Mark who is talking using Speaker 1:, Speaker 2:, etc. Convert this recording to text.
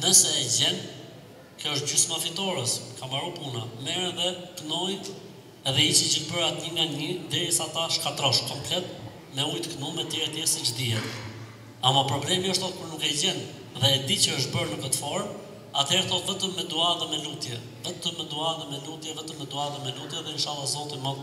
Speaker 1: Nëse e gjen, kjo është gjysma fitores, ka mbaru puna, merre dhe kënoj edhe hiqi gjilpërat një nga një derisa ta shkatrosh komplet me ujë të kënum etj etj siç dihet. Ama problemi është thotë kur nuk e gjen dhe e di që është bërë në këtë formë, atëherë thotë vetëm me dua dhe me lutje, vetëm me dua dhe me lutje, vetëm me dua dhe me lutje dhe inshallah Zoti mund.